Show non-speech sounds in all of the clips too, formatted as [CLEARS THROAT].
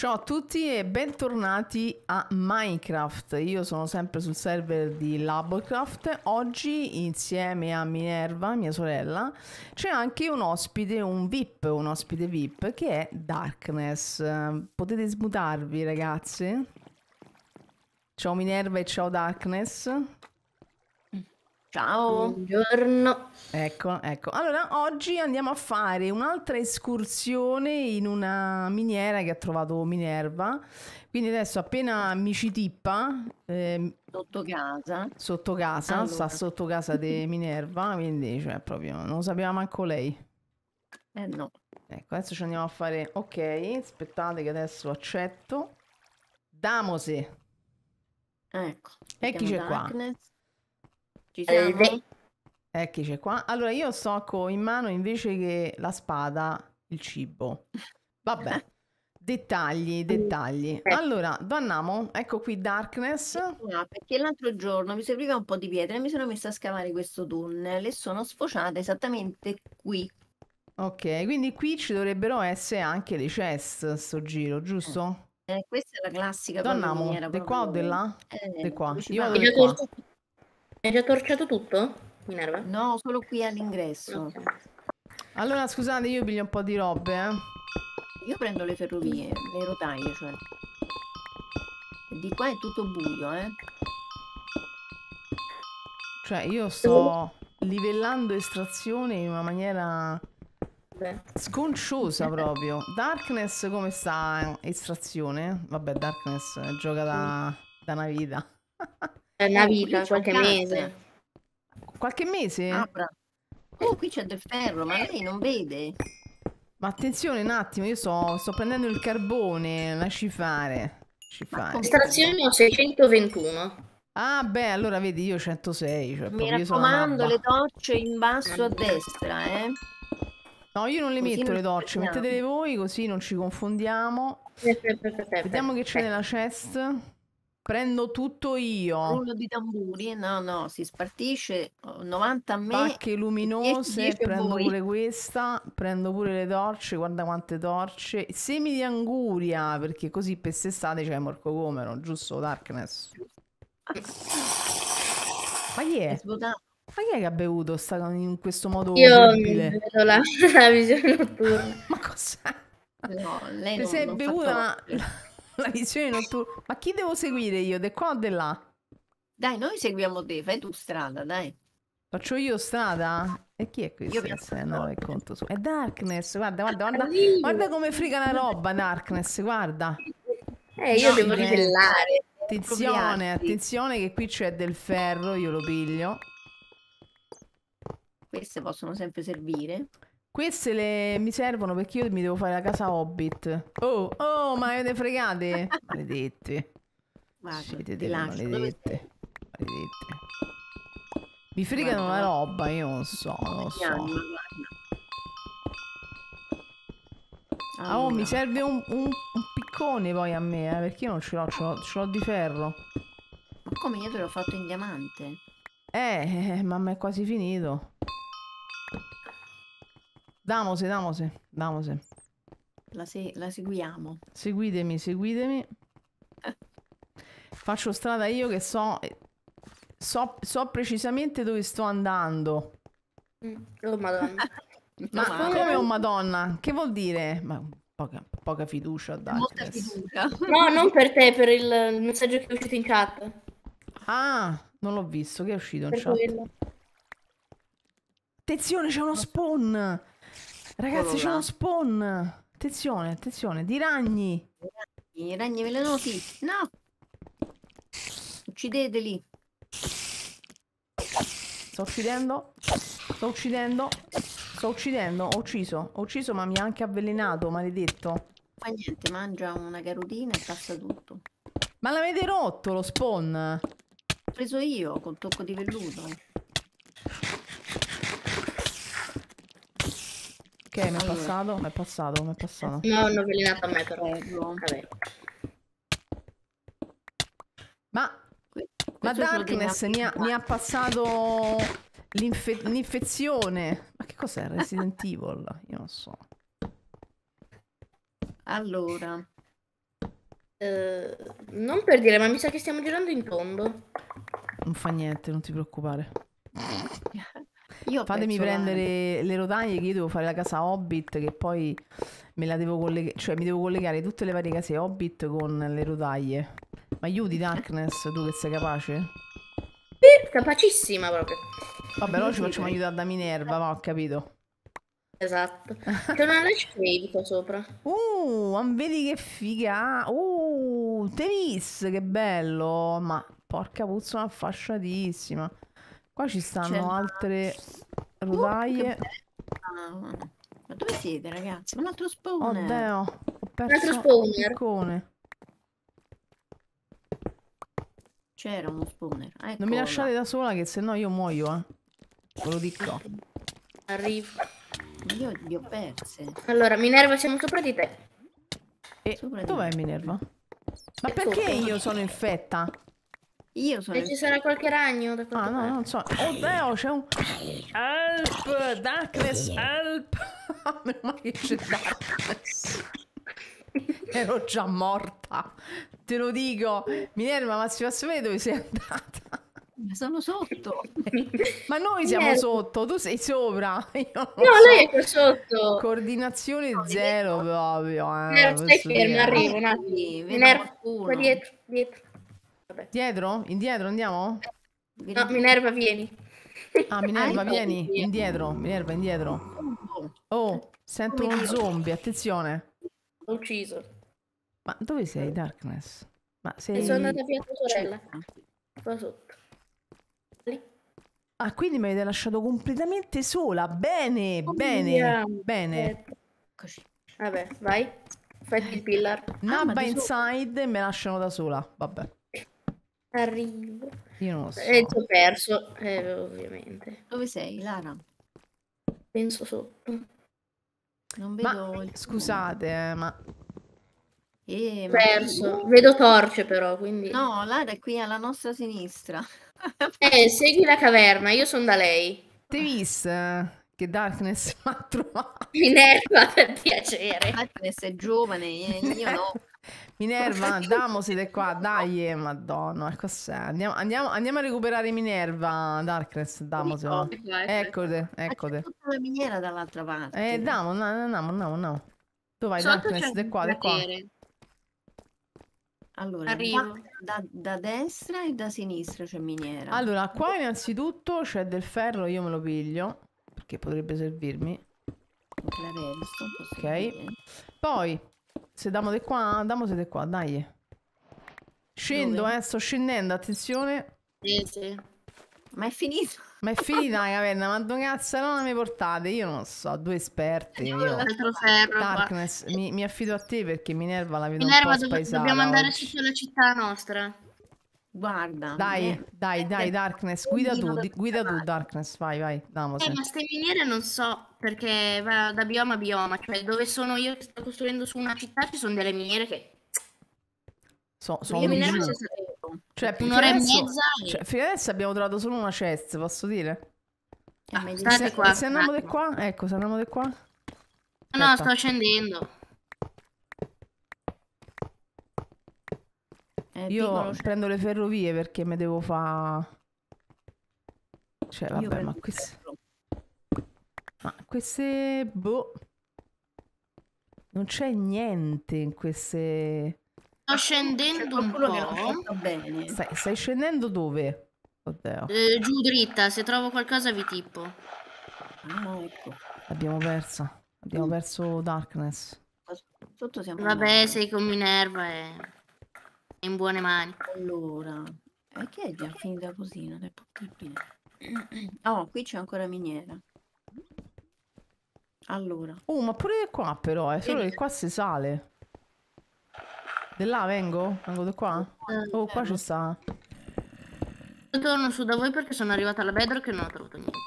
Ciao a tutti e bentornati a Minecraft. Io sono sempre sul server di Labocraft. Oggi insieme a Minerva, mia sorella, c'è anche un ospite, un VIP, un ospite VIP che è Darkness. Potete smutarvi ragazze? Ciao Minerva e ciao Darkness. Ciao. Buongiorno. Ecco, ecco. Allora, oggi andiamo a fare un'altra escursione in una miniera che ha trovato Minerva. Quindi adesso appena mi ci tippa... Eh, sotto casa. Sotto casa, allora. sta sotto casa di [LAUGHS] Minerva, quindi cioè proprio non lo sapeva manco lei. Eh no. Ecco, adesso ci andiamo a fare... Ok, aspettate che adesso accetto. Damose. Ecco. E chi c'è qua? Ci siamo? Eccoci qua. Allora io stocco in mano invece che la spada il cibo. Vabbè. [LAUGHS] Dettagli, dettagli. Allora, Donnamo, ecco qui Darkness. No, perché l'altro giorno mi serviva un po' di pietra e mi sono messa a scavare questo tunnel e sono sfociata esattamente qui. Ok, quindi qui ci dovrebbero essere anche le chest sto giro, giusto? Eh, questa è la classica Donnamo, di qua o di là? Eh, di qua. Io vado di qua. Hai già torciato tutto, Minerva? No, solo qui all'ingresso. Okay. Allora, scusate, io piglio un po' di robe, eh. Io prendo le ferrovie, le rotaie, cioè. E di qua è tutto buio, eh. Cioè, io sto livellando estrazione in una maniera sconciosa proprio. Darkness come sta estrazione? Vabbè, Darkness gioca da, da una vita. [LAUGHS] una vita, qualche mese. Qualche mese? Apra. Oh, qui c'è del ferro, ma lei non vede. Ma attenzione un attimo, io sto, sto prendendo il carbone, lasci fare. Lasci fare. Estrazione ho 621. Ah, beh, allora vedi, io 106. Cioè Mi raccomando, le torce in basso a destra, eh. No, io non le così metto le torce, mettetele voi così non ci confondiamo. Vediamo che c'è nella chest. Prendo tutto io. Rullo di tamburi, no, no, si spartisce 90 a me. Pacche luminose, 10, prendo pure questa, prendo pure le torce, guarda quante torce. Semi di anguria, perché così per quest'estate c'è Morco Comero, giusto Darkness? Ma chi è? Ma chi è che ha bevuto sta, in questo modo Io orribile? vedo la, [LAUGHS] la visione notturna. Ma cos'è? No, lei non, si è bevuta la visione notturna. Ma chi devo seguire io? De qua o de là? Dai, noi seguiamo te, fai tu strada, dai. Faccio io strada? E chi è questo? Io no, è conto su. È Darkness, guarda, guarda, guarda, guarda come friga la roba, Darkness, guarda. Eh, io no, devo rivellare. Attenzione, attenzione che qui c'è del ferro, io lo piglio. Queste possono sempre servire. Queste le... mi servono perché io mi devo fare la casa Hobbit. Oh, oh, ma avete fregate? Maledette. Guarda, Siete delle maledette. Maledette. Mi fregano guarda, la roba, io non so, non lo so. Allora. Oh, mi serve un, un, un, piccone poi a me, eh, perché io non ce l'ho, ce l'ho di ferro. Ma come io te l'ho fatto in diamante? Eh, eh ma mi è quasi finito. Damose, damose, damose. La, se la seguiamo. Seguitemi, seguitemi. [LAUGHS] Faccio strada io che so, so, so precisamente dove sto andando. Mm. Oh madonna. [LAUGHS] Ma come oh madonna? Che vuol dire? Ma poca, poca fiducia, dai. Molta fiducia. No, non per te, per il messaggio che è uscito in chat. Ah, non l'ho visto, che è uscito in per chat. Quello. Attenzione, c'è uno spawn! Ragazzi, c'è uno spawn. Attenzione, attenzione, di ragni. I ragni velenosi. No. Uccideteli. Sto uccidendo. Sto uccidendo. Sto uccidendo. Ho ucciso. Ho ucciso, ma mi ha anche avvelenato, maledetto. Fa niente, mangia una carotina e passa tutto. Ma l'avete rotto lo spawn? L'ho preso io col tocco di velluto. Ok, mi è passato, mi è passato, mi è passato. No, hanno avvelenato a me però. Vabbè. Ma, ma Darkness mi ha, mi ha, passato l'infezione. Ma che cos'è Resident Evil? Io non so. Allora. Eh, non per dire, ma mi sa che stiamo girando in tondo. Non fa niente, non ti preoccupare. [LAUGHS] Io Fatemi perso la- prendere le rotaie che io devo fare la casa Hobbit che poi me la devo collegare, cioè mi devo collegare tutte le varie case Hobbit con le rotaie. Ma aiuti Darkness, tu che sei capace? Sì, capacissima proprio. Vabbè, allora ci facciamo aiutare da Minerva, va, ho capito. Esatto. [LAUGHS] C'è una cave qua sopra. Uh, ma vedi che figa. Uh, Tevis, che bello. Ma porca puzza, affasciatissima. Qua ci stanno C'è- altre Uh, rotaie. bello. Ma dove siete, ragazzi? Un altro spawner. Oddio, ho altro perso spawner. il piccone. C'era uno spawner. Non mi Eccola. lasciate da sola che sennò io muoio, eh. Ve lo dico. Arrivo. Io li ho perse. Allora, Minerva, siamo sopra di te. E dov'è. Minerva? Ma perché io sono infetta? Io sono E ci sarà qualche ragno da Ah, qualche no, parte. non so. Oddio, c'è un... Help! Darkness, help! [LAUGHS] Meno male che c'è Darkness. Ero già morta. Te lo dico. Minerva, ma si fa sapere dove sei andata? Sono sotto. [LAUGHS] Ma noi siamo Minerva. sotto, tu sei sopra. Io non No, so. lei è qua sotto. Coordinazione zero proprio. Eh, Minerva, stai dire. arrivo un attimo. Qualcuno. qua dietro, dietro. Vabbè. Dietro? Indietro andiamo? No, Minerva, vieni. Ah, Minerva, [LAUGHS] vieni. Indietro, Minerva, indietro. ricordo. Oh, sento uno zombie, attenzione. L'ho ucciso. Ma dove sei, Darkness? Ma E sei... sono andata via tua sorella. Qua sotto. Lì. Ah, quindi mi avete lasciato completamente sola. Bene, bene, Andiamo. bene. Eccoci. Vabbè, vai. Fatti il pillar. Nabba sopra. inside e me lasciano da sola. Vabbè, Arrivo. io non lo so. E ti ho perso, eh, ovviamente. Dove sei, Lara? Penso sotto. Non Ma vedo il scusate, eh, ma Eh, ma- Perso. Vedo torce però, quindi... No, Lara è qui alla nostra sinistra. [LAUGHS] Eh, segui la caverna, io sono da lei. Tevis eh, che Darkness [LAUGHS] mi ha trovato. Minerva, per piacere. Agnes è giovane, eh, io no. [LAUGHS] Minerva, Damo siete qua, dai, eh, madonna, cos'è? Andiamo, andiamo, andiamo a recuperare Minerva, Darkness, Damo, se no. Eccole, Ma c'è tutta la miniera dall'altra parte. Eh, Damo, no, andiamo, andiamo, andiamo. Dove vai, Sotto Darkness? Di qua, di qua. Allora, Arrivo. Da, da- da destra e da sinistra c'è miniera. Allora, qua innanzitutto c'è del ferro, io me lo piglio, perché potrebbe servirmi. Ok. dire. Poi, se damo di qua, se di qua, dai. Scendo, Dove? eh, sto scendendo, attenzione. Sì, sì. Ma è finito. Ma è finita [LAUGHS] la caverna, ma dove cazzo non mi portate? Io non so, due esperti. Io. Ferro. Darkness, mi, mi affido a te perché Minerva la vedo Minerva, un po' spaesata dobbiamo andare oggi. su sulla città nostra. Guarda. Dai, eh, dai, dai, eh, Darkness, guida tu, di- guida tu. Darkness, vai, vai, damose. Eh, ma ste miniere non so, perché va da bioma a bioma, cioè dove sono io che sto costruendo su una città ci sono delle miniere che... So- sono ci sapevo. Cioè, Un'ora e mezza e- cioè, fino adesso abbiamo trovato solo una chest, posso dire? eh, ma Ah, di- state Se, qua, se andiamo di qua, ecco, se andiamo di qua. No, no, Aspetta. sto scendendo. È Io piccolo, prendo le ferrovie perché mi devo fa... Cioè, io vabbè, ma queste... Ma queste... Boh... Non c'è niente in queste... Sto scendendo un po'. bene. Stai, stai scendendo dove? Oddio, Eh, giù dritta, se trovo qualcosa vi tipo. Ah, ecco. l'abbiamo persa. Abbiamo perso Darkness. Sotto siamo Vabbè, sei con Minerva e in buone mani. Allora, e che è già finita così? Non è possibile. [CLEARS THROAT] Oh, qui c'è ancora miniera. Allora, Oh, ma pure qua però, è solo che qua si sale. Di là vengo? Vengo di qua? Oh, qua ci sta. Io torno su da voi perché sono arrivata alla bedrock e non ho trovato niente.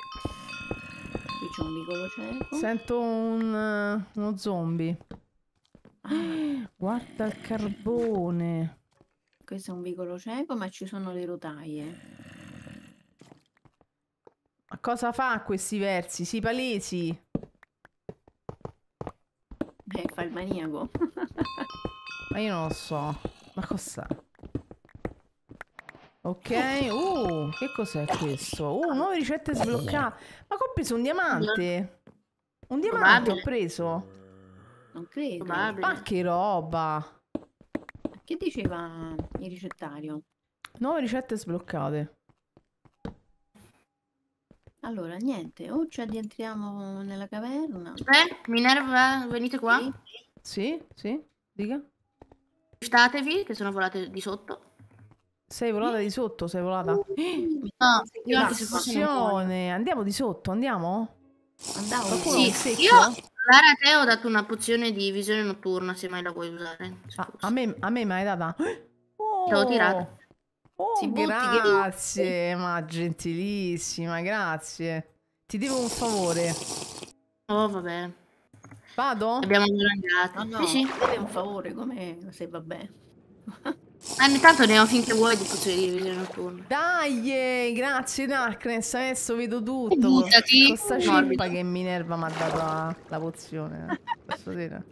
qui c'è un vicolo cieco. Sento un, eh, uno zombie. Ah, [GASPS] Guarda il carbone. Questo è un vicolo cieco, ma ci sono le rotaie. Ma cosa fa questi versi? Si palesi. Eh, fa il maniaco. [LAUGHS] Ma io non lo so. Ma cosa? Ok, [LAUGHS] uh, che cos'è questo? Uh, nuove ricette sbloccate. Ma ho preso un diamante? Un diamante ho Probabile. preso. Non credo. Probabile. Ma che roba! Che diceva il ricettario? Nuove ricette sbloccate. Allora, niente, o ci addentriamo nella caverna. Eh, Minerva, venite qua. Sì. Sì? Sì? Dica. Statevi, che sono volate di sotto. Sei volata di sotto, sei volata. No, non voglio. Passione. Andiamo di sotto, andiamo? Andavo Qualcuno Sì, io Lara a te ho dato una pozione di visione notturna, se mai la vuoi usare. Ah, a me, a me mi hai data. [GASPS] Oh, Te l'ho tirata. Oh, Si butti che- grazie, ma gentilissima, grazie. Ti devo un favore. Oh, vabbè. Vado? Abbiamo No, guadagnato. no, Sì, sì. fate un favore, come se va [LAUGHS] bene. Ah, intanto ne ho finché vuoi di pozioni di visione notturna. Dai, eh, grazie Darkness, adesso vedo tutto. Buttati. Questa cippa che Minerva mi ha dato la, la pozione. Posso dire?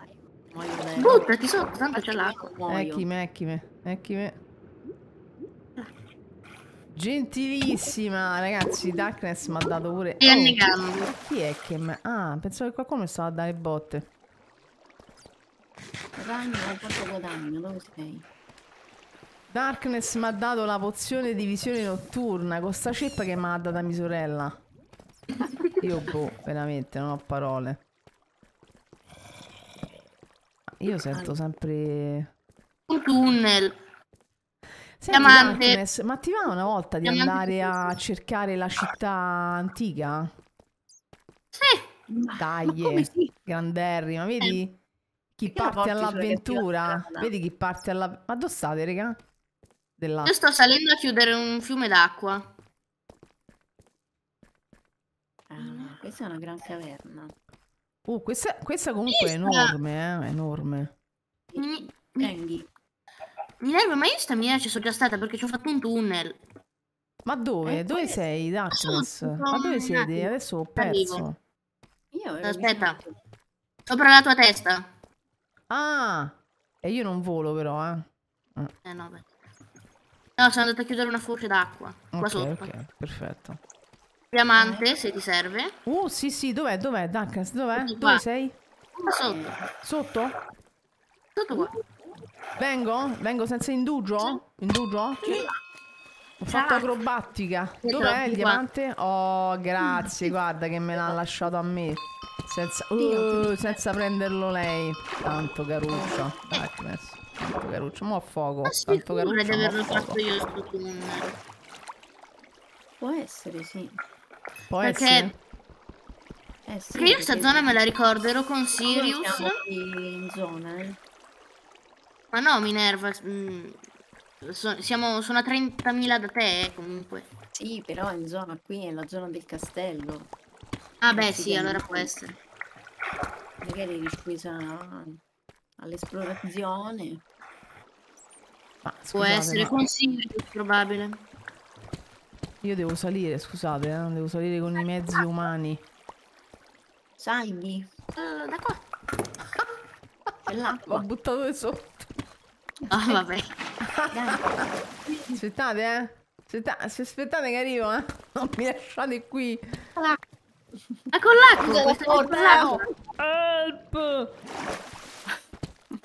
Muoio bene. Buttati sotto, tanto c'è l'acqua. Ecchime, ecchime, ecchime. Gentilissima, ragazzi, Darkness mi ha dato pure... Oh, chi è che... me- Ah, pensavo che qualcuno mi stava a dare botte. Guadagno, quanto guadagno? Dove sei? Darkness mi ha dato la pozione di visione notturna con sta ceppa che mi ha data mia sorella. Io boh, veramente non ho parole. Io sento sempre... Un tunnel. Senti Diamante. Darkness, ma ti va una volta di Diamante andare a cercare la città antica? Sì. Dai, Ma come sì? granderrima, vedi? Chi Perché la parte all'avventura? Vedi chi parte alla... Ma dove state, raga? Della... Io sto salendo a chiudere un fiume d'acqua. Ah, questa è una gran caverna. Uh, questa, questa comunque è Questa- enorme, eh? È enorme. Mi-. Minerva, ma io sta miniera ci sono già stata perché ci ho fatto un tunnel. Ma dove? Eh, dove sei, Darkness? Ma dove siete? Adesso ho perso. Io Aspetta. vicino. Sopra la tua testa. Ah! E io non volo però, eh. Eh no, beh. No, sono andata a chiudere una foce d'acqua. Qua Ok, sotto. ok, perfetto. Diamante, se ti serve. Uh, sì, sì, dov'è? Dov'è? Darkness, dov'è? Qua. Dove sei? Qua sotto. Sotto? Sotto qua. Vengo? Vengo senza indugio? Indugio? Ho fatto acrobatica. Dov'è il di qua. diamante? Oh, grazie, guarda che me l'ha lasciato a me. Senza, uh, senza prenderlo lei. Tanto caruccio. Darkness. Tanto caruccio. Mo' a fuoco. Ma Tanto caruccio. di averlo fatto io sto tunnel. Può essere, sì. Può Perché- essere? Eh sì, Perché io sta perché zona me la ricordo, ero con Sirius. siamo qui in zona, eh. Ma no, Minerva. mm, so- siamo, sono a 30.000 da te, eh, comunque. Sì, però in zona qui, è la zona del castello. Ah, beh, Sì, allora può essere. Magari eri scesa all'esplorazione. Ma, Può essere ma con Sirius, probabile. io devo salire, scusate, eh, Devo salire con i mezzi umani. Salvi, Eh, da qua. c'è L'ho l'acqua. buttato di sotto. Ah, vabbè. Dai, Aspettate, eh. Aspetta- se aspettate che arrivo, eh. Non mi lasciate qui. Ma con l'acqua, questa porta. Help!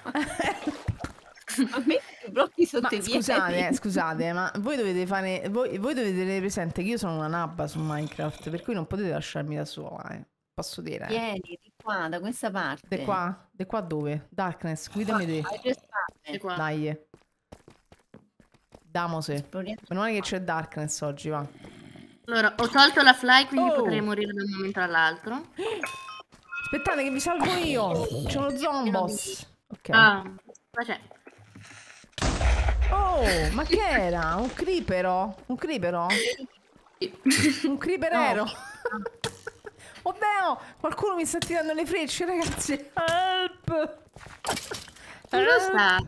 [LAUGHS] ma metti i blocchi sotto Ma i piedi. scusate, eh, scusate, ma voi dovete fare. Voi, voi dovete tenere presente che io sono una nabba su Minecraft, per cui non potete lasciarmi da sola, eh. Posso dire. Eh. Vieni, di qua, da questa parte. De qua? De qua dove? Darkness, guidami te. Qua. Dai. Damose. Meno male che c'è Darkness oggi, va. Allora, ho tolto la fly, quindi Oh. potrei morire da un momento all'altro. Aspettate che vi salvo io. C'è uno zombos. Ok. Ah, qua c'è. Oh, ma che era? Un creepero? Un creepero? [LAUGHS] Un creeperero? Oddio, [LAUGHS] qualcuno mi sta tirando le frecce, ragazzi. Help! Dove sta?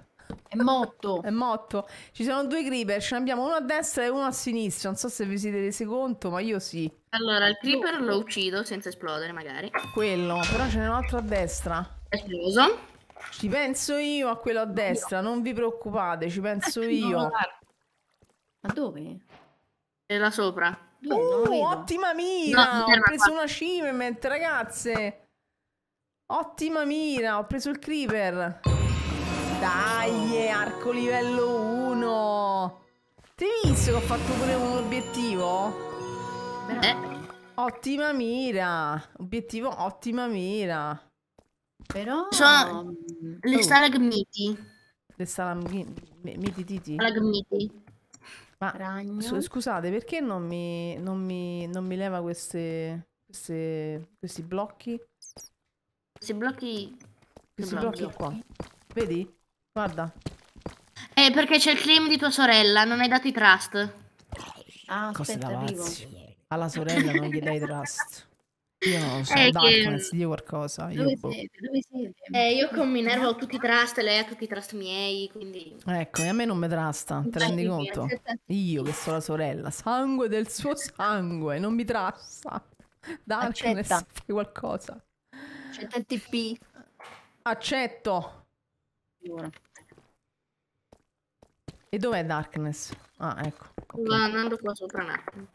È motto. È motto. Ci sono due creeper, ce ne abbiamo uno a destra e uno a sinistra. Non so se vi siete resi conto, ma io sì. Allora, il creeper lo uccido senza esplodere, magari. Quello, però ce n'è un altro a destra. È esploso. Ci penso io a quello a destra, non vi preoccupate, ci penso io. Ma dove? È là sopra. Dove? Uh, vedo. ottima mira! No, ho preso una achievement, ragazze! Ottima mira, ho preso il creeper. Dai, arco livello 1. Ti hai visto che ho fatto pure un obiettivo? Eh. Ottima mira. Obiettivo ottima mira. Però... Sono- mm, Le Oh. stalagmiti. Le salamghi... Mitititi. Stalagmiti. Ma Ragno. scusate, perché non mi, non mi, non mi leva queste, queste, questi blocchi? Questi blocchi... Questi blocchi? blocchi qua. Vedi? Guarda. Eh, perché c'è il claim di tua sorella, non hai dato i trust. Ah, Cose aspetta, arrivo. Alla sorella non gli dai trust. Io non lo so, Eh, che- Darkness, di qualcosa. Io Dove boh. siete? Dove siete? Eh, io con Minerva ho tutti i trust, lei ha tutti i trust miei, quindi... Ecco, e a me non mi trasta, te rendi conto? Io che sono la sorella, sangue del suo sangue, non mi trasta. Darkness, Accetta. fai qualcosa. C'è il TP. Accetto. Ora. E dov'è Darkness? Ah, ecco. ok. Sto andando qua sopra un attimo.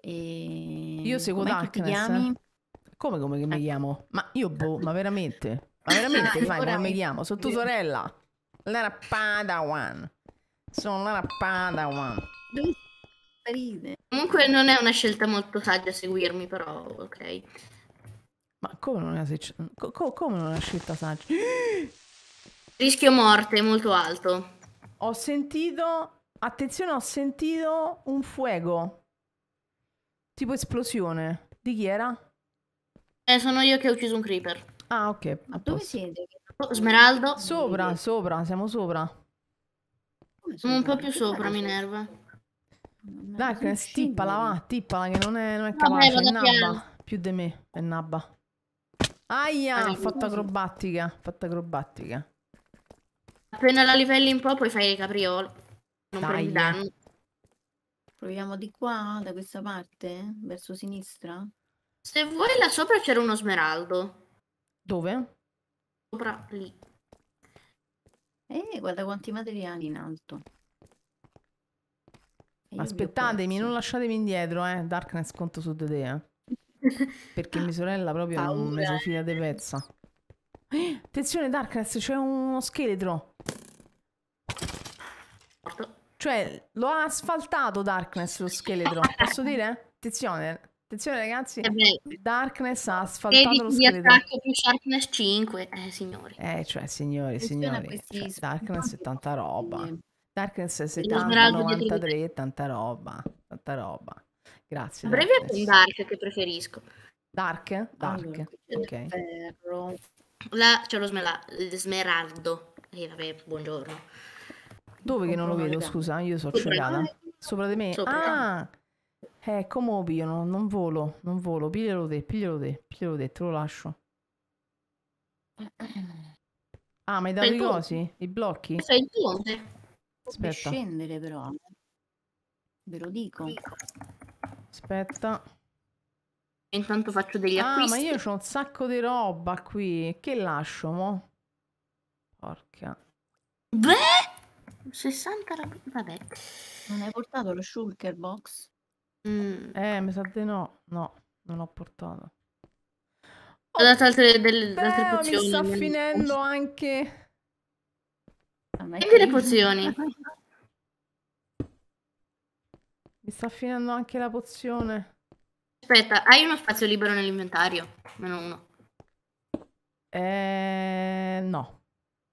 E... Io seguo com'è che ti Darkness, chiami? Come come che mi Eh. chiamo? Ma io boh, ma veramente? Ma veramente, [LAUGHS] fai, come mi chiamo? Sono tua sorella. Lara Padawan. Sono Lara Padawan. Comunque non è una scelta molto saggia seguirmi, però ok. Ma come non è una, co- co- come non è una scelta saggia? [GASPS] Rischio morte molto alto. Ho sentito, attenzione, ho sentito un fuego. Tipo esplosione. Di chi era? Eh, sono io che ho ucciso un creeper. Ah, ok. Ma dove siete? Oh, Smeraldo. Sopra, sopra, siamo sopra. Sono un po' più sopra, Minerva. Non me- Darkness, non tippala, scendere. va, tippala che non è, non è Vabbè, capace, è vado nabba. piano. Più di me, è nabba. Aia, Ah, ha fatto acrobatica, ha fatto acrobatica. Appena la livelli un po', poi fai i caprioli. Non Dai. prendi danno. Proviamo di qua, da questa parte? Verso sinistra? Se vuoi là sopra c'era uno smeraldo. Dove? Sopra lì. Eh, guarda quanti materiali in alto. E Aspettatemi, non lasciatemi indietro, eh. Darkness conto su di te, eh. [LAUGHS] Perché mia sorella proprio non ne so fila di pezza. Eh, Attenzione, Darkness, c'è uno scheletro. Cioè, lo ha asfaltato Darkness lo scheletro. Posso dire? Attenzione, attenzione ragazzi. E beh, Darkness ha asfaltato lo scheletro. attacco più Sharpness 5. Eh, signori. Eh, cioè, signori, signori. cioè, Darkness è tanta roba. Eh, Darkness è smeraldo 70, dietro di 93, tanta roba. Tanta roba. Grazie. Darkness. in Dark che preferisco. Dark? Dark. allora, ok. ferro. Là c'è lo smeraldo. E vabbè, buongiorno. Dove che non lo vedo, scusa? Io sono ciecata. Sopra di me? Sopra. Ah! Eh, come lo piglio? Non, non volo, non volo. Piglialo te, piglialo te, piglialo te, te lo lascio. Ah, ma hai dato i tu. cosi? I blocchi? È il ponte. Aspetta, scendere però. eh. Ve lo dico. aspetta. Intanto faccio degli Ah, acquisti. ma io ho un sacco di roba qui. Che lascio, mo? Porca. Beh! 60 rob- Vabbè. Non hai portato lo shulker box? Mm. Eh, mi sa di no. No, non ho portato. Ho dato altre, delle, altre Beh, mi pozioni. sta finendo anche... Ah, ma è Prendi le che- pozioni. Mi sta finendo anche la pozione. Aspetta, hai uno spazio libero nell'inventario? Meno uno. Eh, no.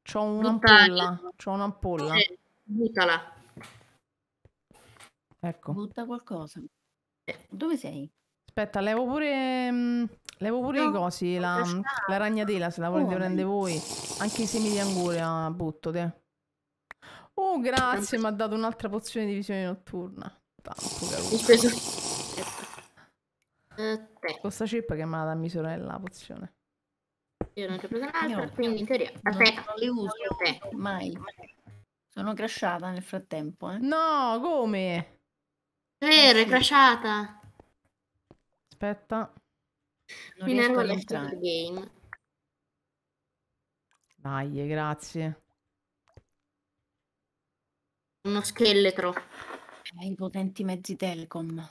C'ho un'ampolla. C'ho un'ampolla. Eh, buttala. Ecco. Butta qualcosa. Eh. Dove sei? Aspetta, levo pure... mm, Levo pure i No, cosi, la, lasciare. la ragnatela, se la volete Come? prendere voi. Anche i semi di anguria butto, te. Oh, grazie, mi ha dato un'altra pozione di visione notturna. Tanto Ho caro. Eh, te. Questa chip che mi ha dato mia sorella la pozione. Io non ci ho preso un'altra, Io- quindi in teoria... Non, Aspetta. non le uso Te. mai. Sono crashata nel frattempo, eh. No, come? È vero, è sì. Dai, grazie. Uno scheletro. Eh, I potenti mezzi telecom.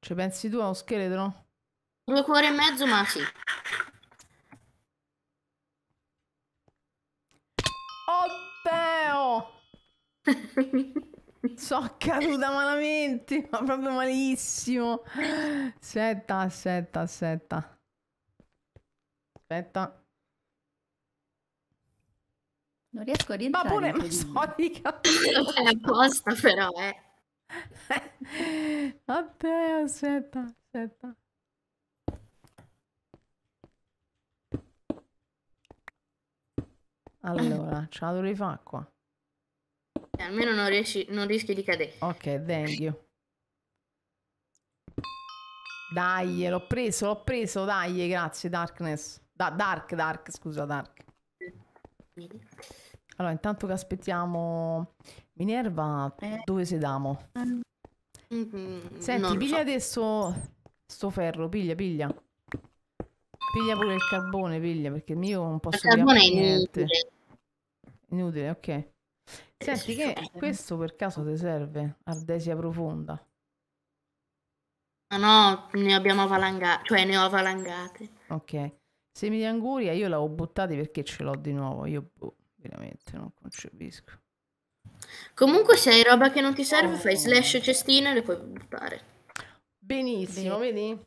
Ci pensi tu a uno scheletro? Due cuori e mezzo, ma sì. Oddio! [LAUGHS] So caduta malamente, ma proprio malissimo. Aspetta, aspetta, aspetta. Aspetta. Non riesco a Ma rientrare. pure in ma so di [LAUGHS] apposta però, eh. [LAUGHS] Oddio, aspetta, aspetta. Allora, [LAUGHS] ce la dovrei fare qua. Eh, Almeno non, riesci, non rischi di cadere. Ok, thank you. Dai, l'ho preso, l'ho preso, dai, grazie, Darkness. Da- dark, Dark, scusa, Dark. Vedi? Allora, intanto che aspettiamo Minerva, Eh. dove sedamo? Mm, Senti, non piglia so. adesso sto ferro, piglia, piglia. Piglia pure il carbone, piglia, perché il mio non Il posso carbone è niente. inutile. Inutile, ok. Senti che questo per caso ti serve? Ardesia profonda. Ma no, ne abbiamo valangate, cioè ne ho valangate. Ok. Semi di anguria io l'avevo buttati perché ce l'ho di nuovo. Io boh, veramente non concepisco. Comunque se hai roba che non ti serve, fai slash cestino e le puoi buttare. Benissimo, vedi?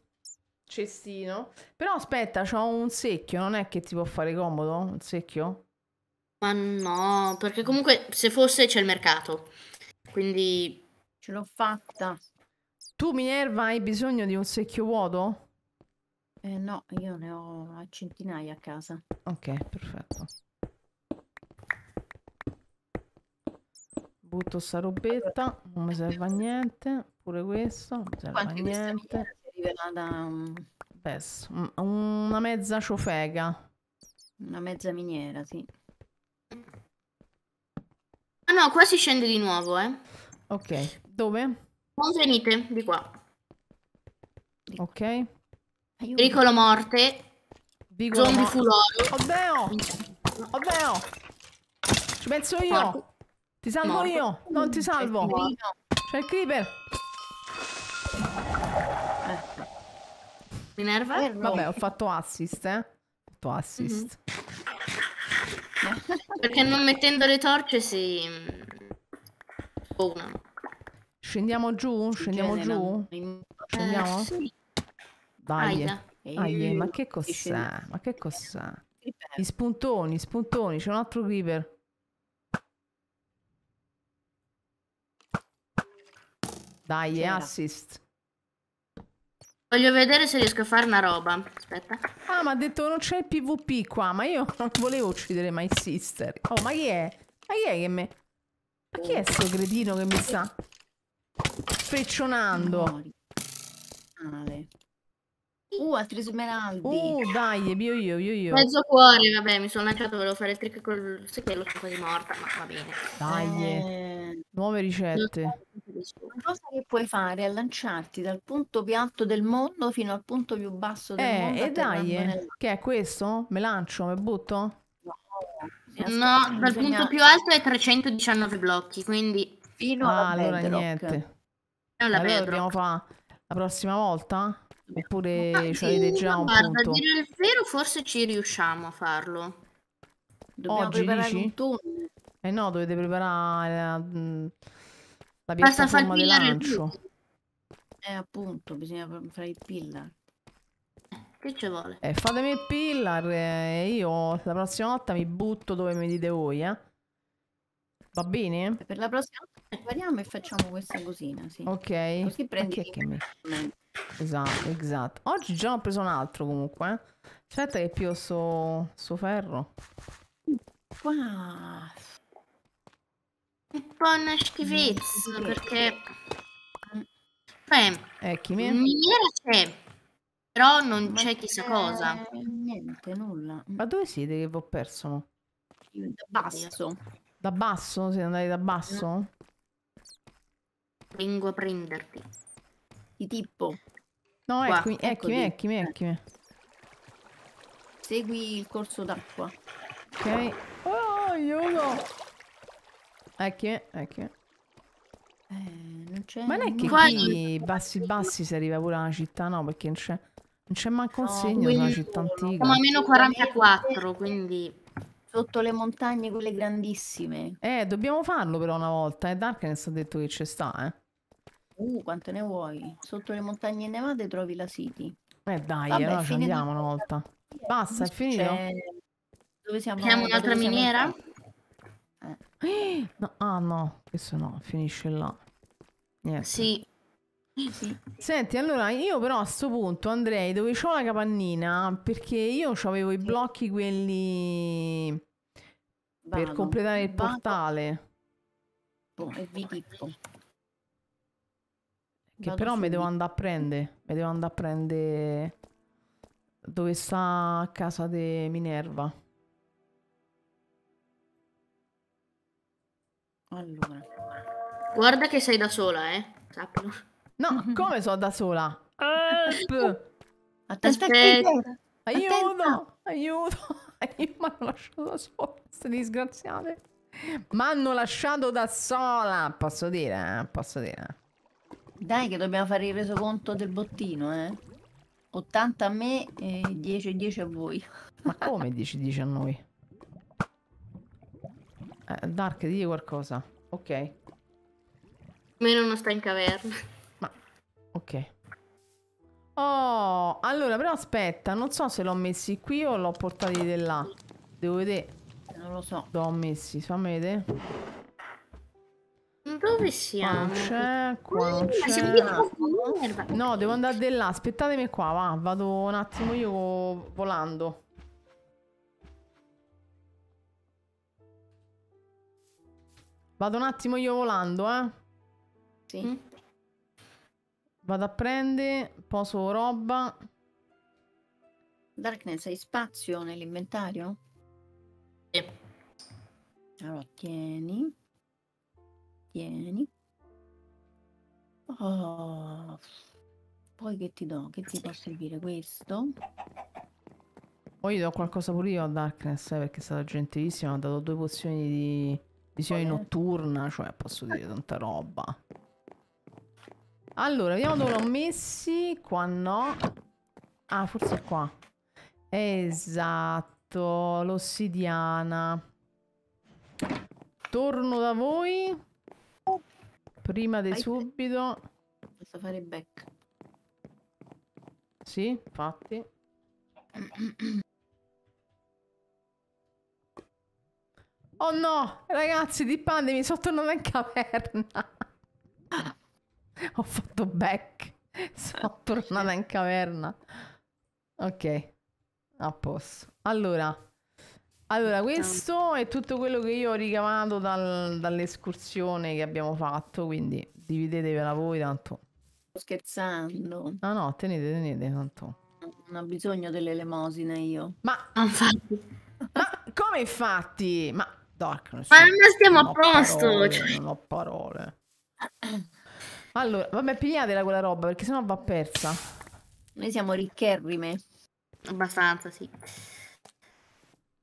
Cestino. Però aspetta, c'ho un secchio, non è che ti può fare comodo? Un secchio? Ma no, perché comunque se fosse c'è il mercato. Quindi Ce l'ho fatta. Tu, Minerva, hai bisogno di un secchio vuoto? Eh, no, io ne ho a centinaia a casa. Ok, perfetto. Butto sta robetta, non mi serve a niente. Pure questo, non serve a Quanti questa niente. miniera si è rivelata um, un- una mezza ciofega. una mezza miniera, sì. Ah no, qua si scende di nuovo, eh. Ok, dove? Non venite di qua. Ok. Aiuto. Pericolo morte, Dico zombie oro. Oddio! Oddio! Ci penso io! Morto. Ti salvo Morto. io! Non ti salvo! C'è il creeper! Minerva? Eh, Vabbè, ho fatto assist, eh? Ho fatto assist. Perché non mettendo le torce si... spawnano. Scendiamo giù? Scendiamo giù? Scendiamo? Eh, sì. Dai. Dai, ma che cos'è? Ma che cos'è? Gli spuntoni, spuntoni, c'è un altro creeper. Dai, C'era. assist. Voglio vedere se riesco a fare una roba. Aspetta. Ah, ma ha detto non c'è il PvP qua, ma io [LAUGHS] non volevo uccidere My Sister. Oh, ma chi è? Ma chi è che me... Ma chi è sto cretino che mi sta freccionando? Male. Uh, altri smeraldi. Uh, dai, io io, io io. Mezzo cuore, vabbè, mi sono lanciato, volevo fare il trick col secchiello, sono quasi morta, ma va bene. Dai, Eh, nuove ricette. Una cosa che puoi fare è lanciarti dal punto più alto del mondo fino al punto più basso del mondo. Eh, e dai, atterrando eh. nel- che è questo? Me lancio, me butto? No, No, dal bisogna- punto più alto è 319 blocchi, quindi fino Ah, alla allora bedrock. niente. non la Allora dobbiamo fare la prossima volta? Oppure Ma ci avete sì, già un guarda, a punto? dire il vero, forse ci riusciamo a farlo. Dobbiamo Oggi preparare dici? un tunnel. Eh no, dovete preparare la, mm, la Basta far di lancio. Eh, appunto, bisogna fare il pillar. Che ci vuole? Eh, fatemi il pillar e io la prossima volta mi butto dove mi dite voi, eh? Va bene? E per la prossima volta prepariamo e facciamo questa cosina, sì. Ok. Così prendi è che mi... Esatto, esatto. Oggi già ho preso un altro comunque, eh? Aspetta che più sto, sto ferro. Qua. Un po' una schifezza, Mm, perché... Cioè, Eh, chi mi... miniera c'è, però non c'è chissà eh, cosa. Niente, nulla. Ma dove siete che vi ho perso? Da basso. Da basso? Siete andati da basso? Vengo a prenderti. Di tipo. No, Qua, eccomi, eccomi, eccomi, eccomi. Segui il corso d'acqua. Ok. Oh, aiuto! Ecco, ecco. Eh, non c'è Ma non è che Qua- qui bassi bassi si arriva pure alla città, no? Perché non c'è, non c'è manco un No, segno di una città antica. Siamo a meno 44, quindi... sotto le montagne, quelle grandissime. Eh, dobbiamo farlo però una volta. E Darkness ha detto che ci sta, eh. Uh, quante ne vuoi? Sotto le montagne innevate trovi la City. Eh dai, Vabbè, allora ci andiamo una volta. Basta, è finito? Dove siamo? Abbiamo da un'altra siamo miniera? entrati? Eh, [GASPS] no, ah no, questo no, finisce là. Niente. Sì. Sì. Senti, allora io però a sto punto andrei dove c'ho la capannina perché io avevo i blocchi quelli per Vado, completare il vado, portale. E vi tipo. Che Vado però mi devo andare a prendere. Mi devo andare a prendere dove sta a casa di Minerva. Allora. Guarda che sei da sola, eh. Sappilo. No, [LAUGHS] come sono da sola? Help! Attenta Aspetta. che- Aiuto! Aiuto! [LAUGHS] Mi hanno lasciato da sola, queste disgraziate. Mi hanno lasciato da sola. Posso dire, eh? Posso dire. Dai che dobbiamo fare il resoconto del bottino, eh. 80 a me e 10 e 10 a voi. Ma come dici, dici a noi? Dark, digli qualcosa. Ok, Meno non sta in caverna. ok. Oh, allora, però aspetta, non so se l'ho messi qui o l'ho portati di là. Devo vedere Non lo so. dove ho messi, fammi vedere. Dove Qua non siamo? c'è, qua non siamo c'è. No, devo andare di là, aspettatemi qua, va, vado un attimo io volando. Vado un attimo io volando, eh. Sì. Mm. Vado a prendere, poso roba. Darkness, hai spazio nell'inventario? Sì. Allora, tieni. Tieni. Oh. Poi che ti do? Che ti può servire questo? Poi gli do qualcosa pure io a Darkness, eh, perché è stata gentilissima, mi ha dato due pozioni di visione notturna, cioè posso dire tanta roba. Allora, vediamo dove l'ho messi, qua no. Ah, forse qua. Esatto, l'ossidiana. Torno da voi. Prima di subito. Posso fare back. Sì, infatti. [CLEARS THROAT] Oh no, ragazzi, di pande mi sono tornata in caverna. Ho fatto back. Sono tornata in caverna. Ok, a posto. Allora, allora, questo è tutto quello che io ho ricavato dal- dall'escursione che abbiamo fatto, quindi dividetevela voi tanto. Sto scherzando. No, no, tenete, tenete tanto. Non ho bisogno dell'elemosina io. Ma, infatti. ma come infatti? Ma Darkness. Ma non stiamo non a posto. parole, cioè. Non ho parole. [CLEARS THROAT] Allora, vabbè, pigliatela quella roba perché sennò va persa. Noi siamo riccherrime. Abbastanza, sì.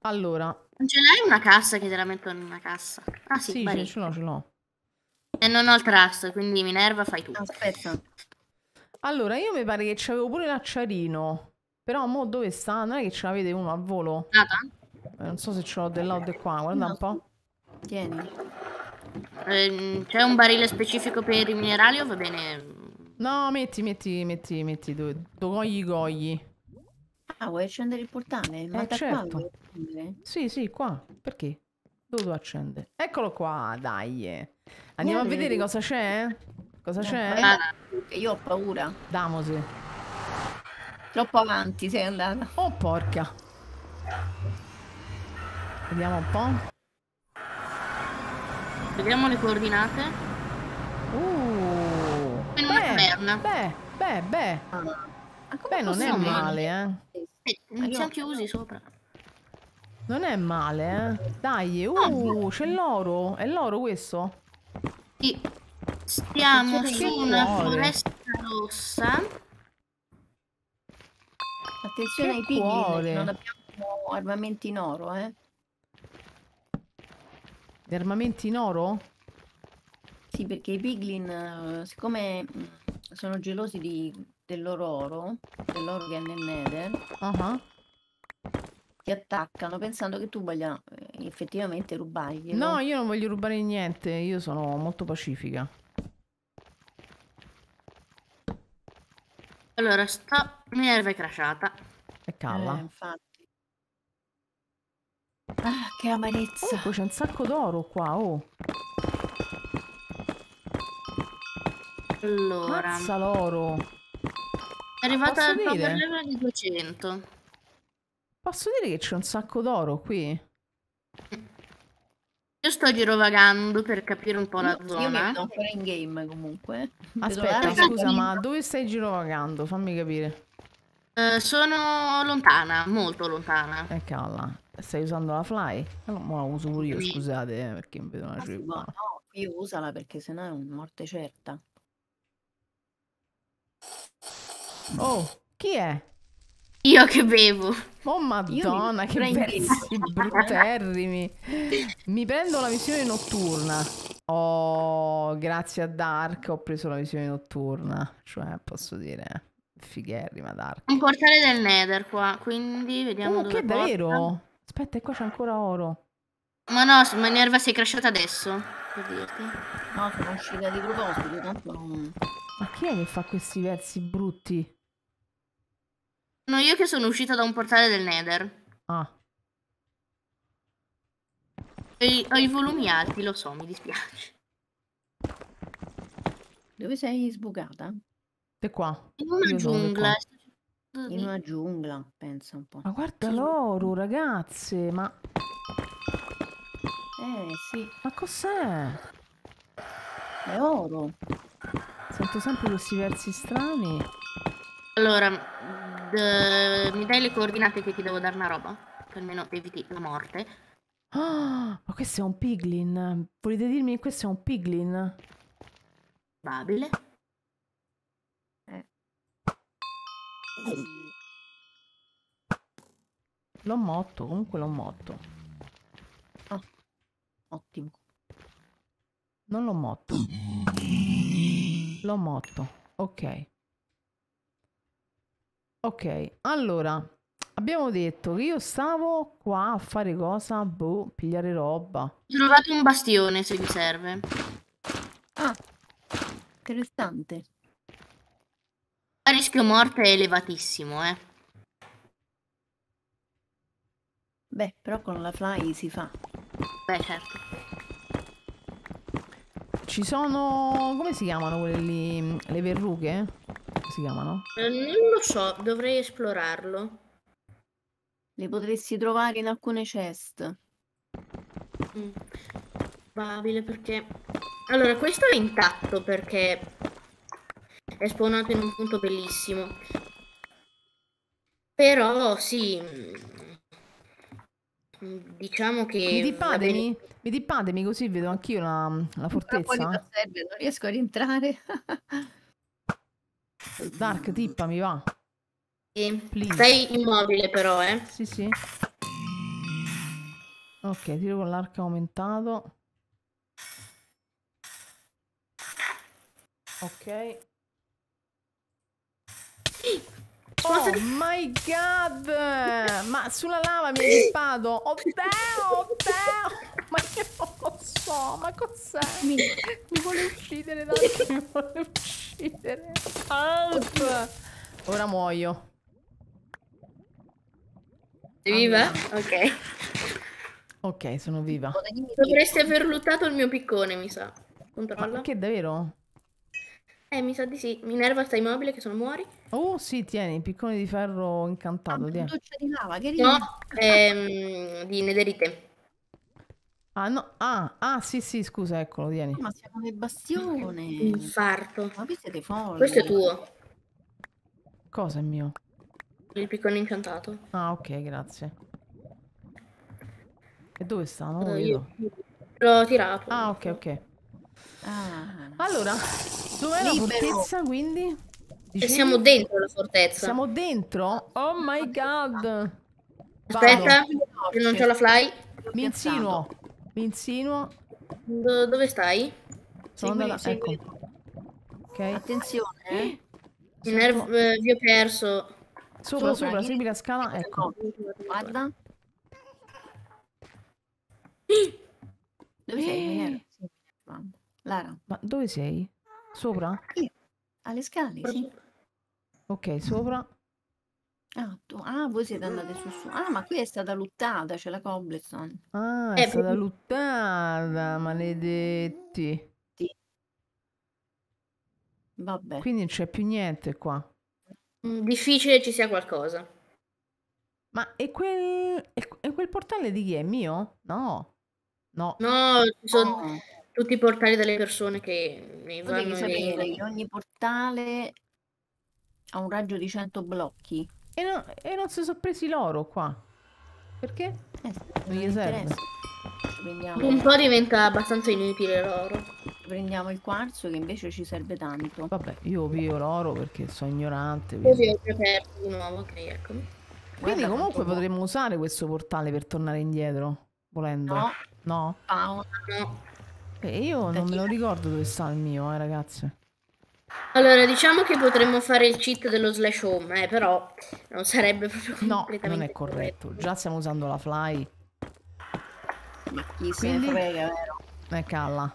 Allora, Non ce l'hai una cassa che te la metto in una cassa? Ah sì, sì, ce, ce l'ho, ce l'ho. E non ho il trust, quindi Minerva fai tu. Aspetta. Allora, io mi pare che c'avevo pure l'acciarino. Però mo dove sta? Non è che ce l'avete uno a volo? Nata? Eh, non so se ce l'ho del là o di qua. Guarda un po'. Tieni. Ehm, c'è un barile specifico per i minerali o va bene? No, metti, metti, metti, metti dove, dove gogli gogli. Ah, vuoi accendere il portale? Ma Eh, da qua certo. accendere? Sì, sì, qua. Perché? Dove devo accendere? Eccolo qua, dai. Andiamo a Guarda, vedere cosa c'è? Cosa c'è? Ah, Che Io ho paura. Damosi. Troppo avanti sei andata. Oh, porca. Vediamo un po'. vediamo le coordinate. Uh. In una beh, caverna. beh, beh, beh. Ma come Beh, non è male, eh. Eh, non siamo chiusi sopra. Non è male, eh. Dai, uh, c'è l'oro. È l'oro questo? Sì. Stiamo su una cuore. foresta rossa. Attenzione Che ai pigli, non abbiamo armamenti in oro, eh. Gli armamenti in oro? Sì, perché i piglin, eh, siccome mm, sono gelosi di- del loro oro, dell'oro che è nel Nether, Ah, ti attaccano pensando che tu voglia eh, effettivamente rubarglielo. No, io non voglio rubare niente, io sono molto pacifica. Allora, sta Minerva è crashata. E calla. Eh, infatti. Ah, che amarezza. Oh, poi c'è un sacco d'oro qua, oh. Allora, Mazza l'oro. è arrivata al dire? level di 200. Posso dire che c'è un sacco d'oro qui? Io sto girovagando per capire un po' la Io mi zona. vedo ancora in game comunque. Aspetta, scusa, ma dove stai girovagando? Fammi capire. Eh, sono lontana, molto lontana. E calla. Stai usando la fly? Eh, ma la uso pure io, scusate, eh, perché mi vedo una Ah, cippa. no, io usala perché sennò è una morte certa. Oh, chi è? Io che bevo. Oh madonna, che versi [LAUGHS] brutterrimi. Mi prendo la visione notturna. Oh, grazie a Dark ho preso la visione notturna. Cioè, posso dire, figherrima Dark. Un portale del Nether qua, quindi vediamo Oh, dove che porta. davvero? Aspetta, e qua c'è ancora oro. Ma no, Minerva si è crashata adesso, per dirti. No, sono uscita di proposito, tanto non... Ma chi è che fa questi versi brutti? No, io che sono uscita da un portale del Nether. Ah, Ho i, ho i volumi alti, lo so, mi dispiace. Dove sei sbucata? te qua. In una Io giungla. qua. In una giungla, pensa un po'. Ma guarda l'oro, ragazze, ma, Eh sì, ma cos'è? è oro. Sento sempre questi versi strani. Allora, d- mi dai le coordinate che ti devo dare una roba? Che almeno eviti la morte. Ah, ma questo è un piglin. Volete dirmi che questo è un piglin? Probabile. L'ho motto, comunque l'ho motto. Ottimo. Non l'ho motto. L'ho motto. Ok. Ok, allora, abbiamo detto che io stavo qua a fare cosa? Boh, pigliare roba. Ho trovato un bastione se vi serve. Ah, interessante. Il rischio morte è elevatissimo, eh. Beh, però con la fly si fa. Beh, certo. Ci sono... come si chiamano quelle lì? Le verrughe? Come si chiamano? Eh, non lo so, dovrei esplorarlo. Le potresti trovare in alcune chest. Mm. Probabile perché... Allora, questo è intatto perché è spawnato in un punto bellissimo. Però sì... mm, Diciamo che... Mi va dippatemi? Mi dippatemi così vedo anch'io la, la fortezza? da server, non riesco a rientrare. [LAUGHS] Dark, tippami, va. bene. Please. Stai immobile però, eh. Sì, sì. Ok, tiro con l'arco aumentato. Ok. Oh my god! Ma sulla lava mi hai dippato! Oh Dio! Oh Dio! Ma io non lo so, ma cos'è? Mi, mi vuole uccidere, dai, mi vuole uccidere. Help! Ora muoio. Sei viva? Ok. Ok, sono viva. Dovresti aver lottato il mio piccone, mi sa. Ma Controlla. che davvero? Eh, mi sa di sì. Minerva, stai immobile che sono muori? Oh sì, tieni, piccone di ferro incantato, doccia di lava, che No, ehm, di nederite. Ah, no, ah, ah, sì, sì, scusa, eccolo, tieni. Ma siamo nel bastione. Infarto. Ma voi siete folli. Questo è tuo, Cosa è mio? il piccone incantato. Ah, ok, grazie. E dove sta? Non lo io- vedo. L'ho tirato. Ah, ok, ok. Ah. Allora, dov'è la fortezza, quindi? E Dicevi? siamo dentro la fortezza. Siamo dentro? Oh my god! Aspetta, Vado. che non c'ho la fly. Mi insinuo. Mi insinuo. Do- dove stai? Sono andata... Ecco. Ok. Attenzione, eh. Il nerv- eh, vi ho perso. Sopra, Sopra, sopra, io- segui la scala. Ecco. Guarda. Dove sei? Minerva. Lara, Ma dove sei? Sopra? alle scale, sì. Ok, sopra. Ah, tu- ah, voi siete andate su su. Ah, ma qui è stata luttata, c'è la cobblestone. Ah, è Eh, stata proprio- luttata, maledetti. Vabbè. Quindi non c'è più niente qua. Mm, Difficile ci sia qualcosa. Ma e quel, e, e quel portale di chi è? Mio? No. No. No, ci sono Oh, tutti i portali delle persone che mi tu vanno devi e sapere vengono. che ogni portale ha un raggio di 100 blocchi. E, no- e non si sono presi loro qua. Perché? Eh, Non gli serve. Prendiamo, Un po' diventa abbastanza inutile l'oro. prendiamo il quarzo che invece ci serve tanto. Vabbè, io pio l'oro perché sono ignorante. Così quindi- ho di nuovo, ok, eccomi. Quindi Guarda comunque potremmo usare questo portale per tornare indietro, volendo. No, No? fauna. No. E io non me lo ricordo dove sta il mio, eh, ragazze. Allora, diciamo che potremmo fare il cheat dello slash home, eh, però non sarebbe proprio No, completamente non è corretto. Già stiamo usando la fly. Chi se ne Quindi- frega, vero? Eh, calla.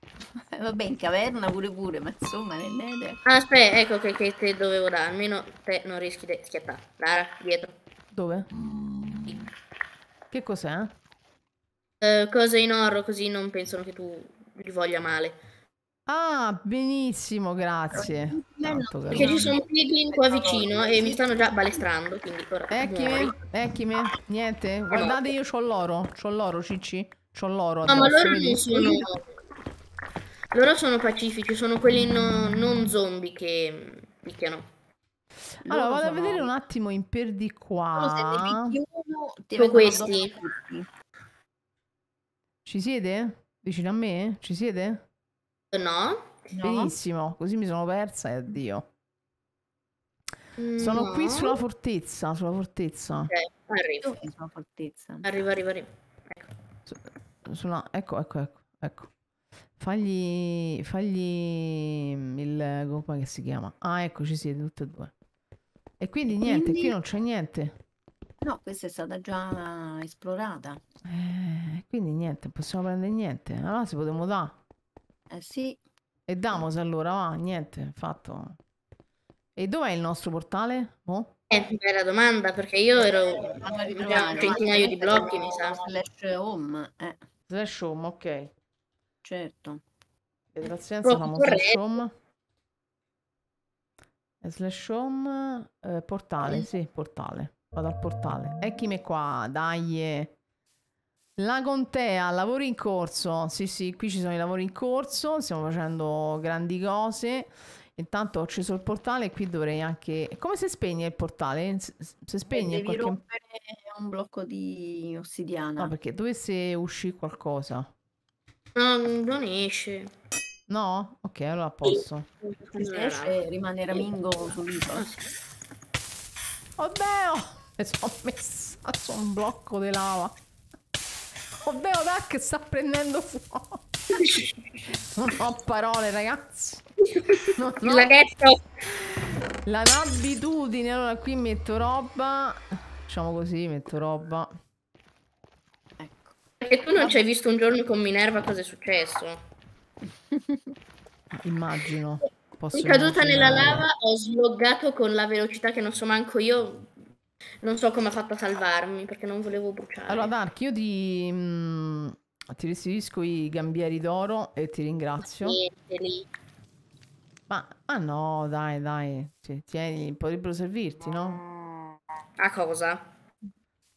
[LAUGHS] Vabbè, in caverna pure pure, ma insomma nel nether. Ah, aspetta, ecco che, che te dovevo dare, almeno te non rischi di schiattare. Lara, dietro. Dove? Che cos'è? Eh, cose in oro, così non pensano che tu gli voglia male. Ah, benissimo, grazie. Tanto Perché ci sono piglin qua vicino e mi stanno già balestrando, quindi ora Ecchime, ecchime, niente. Guardate, io c'ho l'oro, c'ho l'oro, Cicci. C'ho l'oro No, ma loro vedi? non sono... Loro sono pacifici, sono quelli no- non zombie che picchiano. Allora, Loro vado a sono- vedere un attimo in per di qua. vengono questi. Ci siete? Vicino a me? Ci siete? No? Benissimo, così mi sono persa e addio. Sono No. qui sulla fortezza, sulla fortezza. Ok, arrivo. Dove fortezza? Arrivo, arrivo, arrivo. Sulla... Ecco, ecco, ecco, ecco. Fagli... Fagli il... come che si chiama? Ah, ecco, ci siete tutte e due. E quindi niente, Quindi- qui non c'è niente. No, questa è stata già esplorata. Eh, quindi niente, non possiamo prendere niente. Allora si potremmo dare. Eh sì, E damos allora, va, niente, fatto. E dov'è il nostro portale? Oh? Eh, bella domanda, perché io ero vanno a già ritrovare. un centinaio di blocchi, mi sa. Slash home, eh, Slash home, ok. certo. E pazienza, Proprio famo slash home. E slash home, eh, portale, sì, portale. Vado al portale. Eccomi qua, dai. La contea, lavori in corso. Sì, sì, qui ci sono i lavori in corso, stiamo facendo grandi cose. Intanto ho acceso il portale e qui dovrei anche... Come si spegne il portale? Si si spegne Devi qualche... rompere un blocco di ossidiana. No, perché dovesse uscire qualcosa. No, non esce. No? Ok, allora posso. Se esce rimane ramingo sull'isola. Oddio! [LAUGHS] Mi sono messa su un blocco di lava. Oddio, Tac sta prendendo fuoco. Non ho parole, ragazzi. Non laghetto. La abitudine. Allora, qui metto roba. Facciamo così, metto roba. Ecco. Perché tu non ci hai visto un giorno con Minerva cosa è successo. Immagino. Posso Sono caduta nella lava, ho sloggato con la velocità che non so manco io. Non so come ha fatto a salvarmi perché non volevo bruciare. Allora, Dark, io ti, mm, ti restituisco i gambieri d'oro e ti ringrazio. Niente. Ma, ma no, dai, dai. Sì, tieni, potrebbero servirti, no? A cosa?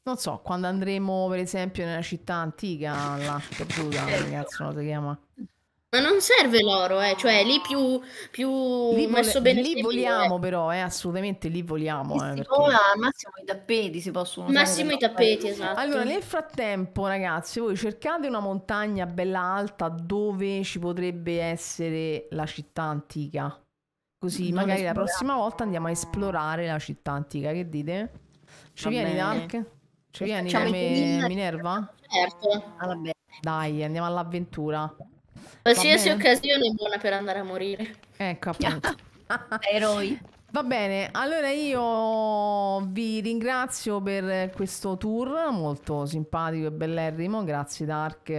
Non so, quando andremo, per esempio, nella città antica, là, perduta, cazzo no, si chiama? Ma non serve l'oro, eh. Cioè, lì più, più Lì, vole- messo bene lì voliamo, eh. però, eh, assolutamente lì voliamo. eh, Si perché- vola, al massimo i tappeti si possono usare Massimo i tappeti, fare- esatto. Allora, nel frattempo, ragazzi, voi cercate una montagna bella alta dove ci potrebbe essere la città antica. Così Non magari la prossima volta andiamo a esplorare la città antica. Che dite? Ci Va vieni, bene. Dark? Ci vieni. Minerva? Certo. Ah. Dai, andiamo all'avventura. Qualsiasi occasione è buona per andare a morire. Ecco [LAUGHS] appunto. Eroi. Va bene, allora io vi ringrazio per questo tour molto simpatico e bellerrimo. Grazie Dark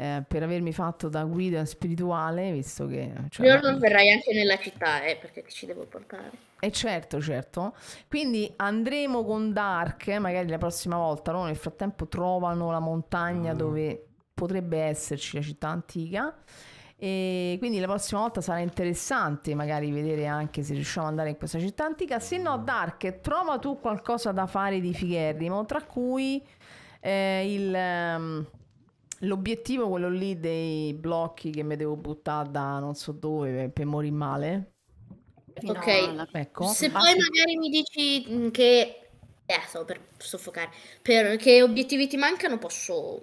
eh, per avermi fatto da guida spirituale, visto che... cioè, Io non verrai anche nella città, eh, perché ci devo portare. Eh certo, certo. Quindi andremo con Dark, eh, magari la prossima volta, no? Nel frattempo trovano la montagna dove potrebbe esserci la città antica. E quindi la prossima volta sarà interessante magari vedere anche se riusciamo ad andare in questa città antica. Se no, Dark, trova tu qualcosa da fare di figherrimo, tra cui eh, il, ehm, l'obiettivo, quello lì dei blocchi che mi devo buttare da non so dove per, per morire male. Ok. alla- Ecco. Se basta- poi magari mi dici mm, che... Eh, stavo per soffocare. Per che obiettivi ti mancano, posso...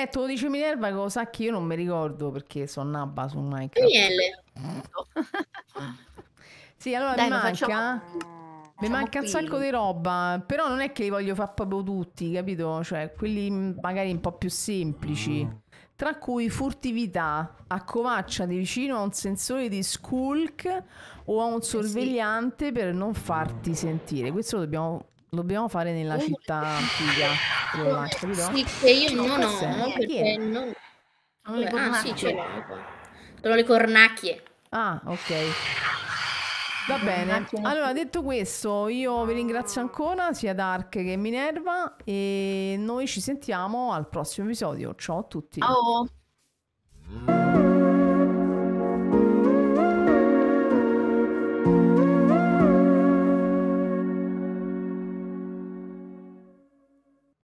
Eh, te lo dice Minerva che lo sa che io non mi ricordo perché sono nabba su Minecraft. Daniele, [LAUGHS] Sì, allora Dai, mi manca, facciamo- mi manca un sacco di roba, però non è che li voglio fare proprio tutti, capito? Cioè, quelli mm, magari un po' più semplici. Tra cui furtività, accovacciati vicino a un sensore di skulk o a un sorvegliante per non farti sentire. Questo lo dobbiamo, dobbiamo fare nella Uh. città [LAUGHS] antica. sì, che io non Questo è- ho, perché non... Le Ah, sì, ce l'ho. Sono le cornacchie. Ah, ok. Va bene. Allora, detto questo, io vi ringrazio ancora sia Dark che Minerva e noi ci sentiamo al prossimo episodio. Ciao a tutti. Ciao.